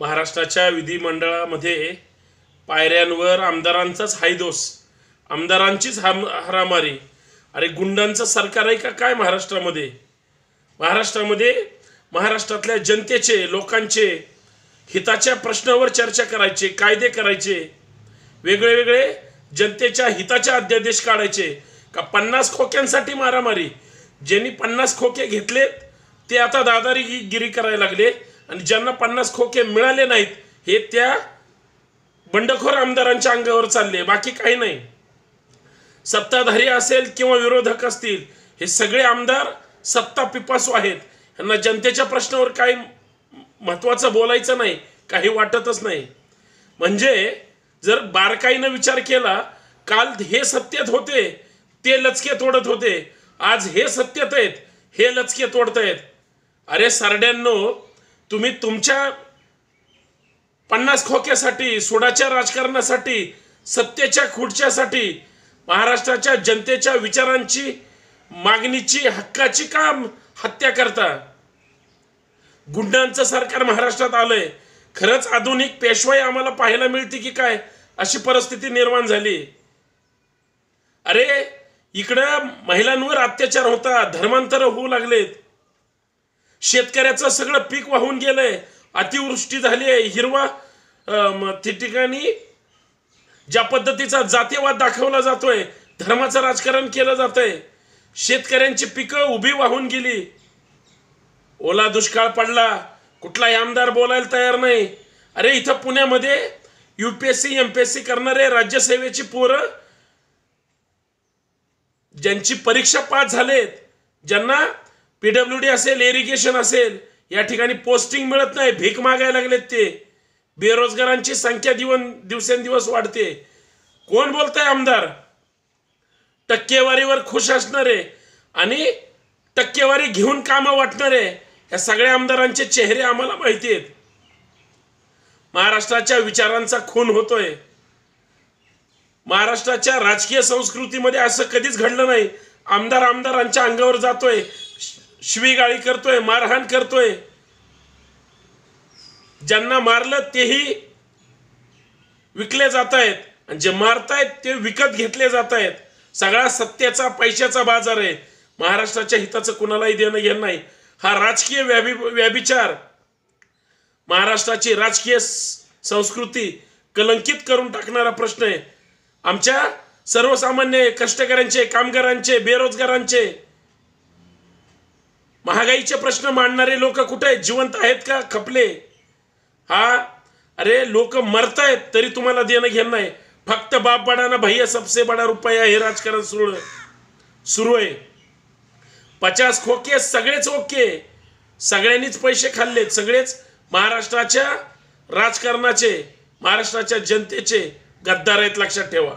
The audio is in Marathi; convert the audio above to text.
महाराष्ट्राच्या विधिमंडळामध्ये पायऱ्यांवर आमदारांचाच हायदोस आमदारांचीच हाम हरामारी. अरे गुंडांचं सरकार आहे का काय महाराष्ट्रामध्ये? महाराष्ट्रामध्ये महाराष्ट्रातल्या जनतेचे लोकांचे हिताच्या प्रश्नावर चर्चा करायचे कायदे करायचे वेगळे वेगळे जनतेच्या हिताचे अध्यादेश काढायचे. का पन्नास खोक्यांसाठी मारामारी? ज्यांनी पन्नास खोके घेतलेत ते आता दादारीगिरी करायला लागले. आणि ज्यांना पन्नास खोके मिळाले नाहीत हे त्या बंडखोर आमदारांच्या अंगावर चालले. बाकी काही नाही. सत्ताधारी असेल किंवा विरोधक असतील हे सगळे आमदार सत्ता पिपासू आहेत. यांना जनतेच्या प्रश्नावर काही महत्वाचं बोलायचं नाही काही वाटतच नाही. म्हणजे जर बारकाईनं विचार केला काल हे सत्तेत होते ते लचके तोडत होते. आज हे सत्तेत आहेत हे लचके तोडतायत. अरे सरड्यांनो तुम्ही तुमच्या पन्नास खोक्यासाठी सोडाच्या राजकारणासाठी सत्तेच्या खुर्च्यासाठी महाराष्ट्राच्या जनतेच्या विचारांची मागणीची हक्काची काम हत्या करता? गुंडांचं सरकार महाराष्ट्रात आलंय. खरंच आधुनिक पेशवाई आम्हाला पाहायला मिळते की काय? अशी परिस्थिती निर्माण झाली. अरे इकडं महिलांवर अत्याचार होता धर्मांतर होऊ लागलेत. शेतकऱ्याचं सगळं पीक वाहून गेलंय. अतिवृष्टी झाली आहे. हिरवा ती ठिकाणी ज्या पद्धतीचा जातीयवाद दाखवला जातोय धर्माचं राजकारण केलं जातंय शेतकऱ्यांची पिकं उभी वाहून गेली. ओला दुष्काळ पडला. कुठलाही आमदार बोलायला तयार नाही. अरे इथं पुण्यामध्ये युपीएससी एमपीएससी करणारे राज्यसेवेची पोरं ज्यांची परीक्षा पास झालेत ज्यांना पीडब्ल्यू डी असेल इरिगेशन असेल या ठिकाणी पोस्टिंग मिळत नाही भीक मागायला लागलेत ते. बेरोजगारांची संख्या दिवन दिवसेंदिवस वाढते. कोण बोलतंय आमदार? टक्केवारीवर खुश असणारे आणि टक्केवारी घेऊन कामं वाटणारे या सगळ्या आमदारांचे चेहरे आम्हाला माहिती आहेत. महाराष्ट्राच्या विचारांचा खून होतोय. महाराष्ट्राच्या राजकीय संस्कृतीमध्ये असं कधीच घडलं नाही. आमदार आमदारांच्या अंगावर जातोय. शिवीगाळी करतोय मारहाण करतोय. ज्यांना मारलं तेही विकले जात आहेत आणि जे मारतायत ते विकत घेतले जात आहेत सगळा सत्तेचा पैशाचा बाजार आहे. महाराष्ट्राच्या हिताचं कुणालाही देणं घेणं नाही. हा राजकीय व्याभि व्याभिचार. महाराष्ट्राची राजकीय संस्कृती कलंकित करून टाकणारा प्रश्न आहे. आमच्या सर्वसामान्य कष्टकऱ्यांचे कामगारांचे बेरोजगारांचे महागाईचे प्रश्न मांडणारे लोक कुठे आहेत? जिवंत आहेत का? खपले. हा? अरे लोक मरतायत तरी तुम्हाला देणं घेणं आहे फक्त बाप बडाना भैया सबसे बडा रुपया हे राजकारण सुरू सुरू आहे. पचास खोके सगळेच ओके. सगळ्यांनीच पैसे खाल्लेत. सगळेच महाराष्ट्राच्या राजकारणाचे महाराष्ट्राच्या जनतेचे गद्दार आहेत लक्षात ठेवा.